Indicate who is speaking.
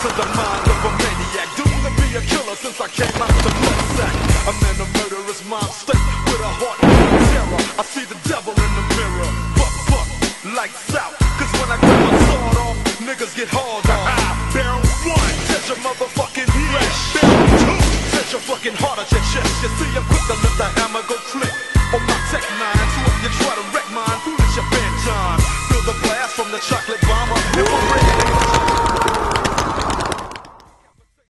Speaker 1: to the mind of a maniac. Doomed to be a killer since I came out the nutsack? I'm in a murderous mind state with a heart of terror. I see the devil in the mirror. Buck, buck, lights out. Cause when I get my sawed off, niggas get hauled off. Barrel one, set your motherfucking head. Barrel two, set your fucking heart out your chest. You see, I'm quick to lift the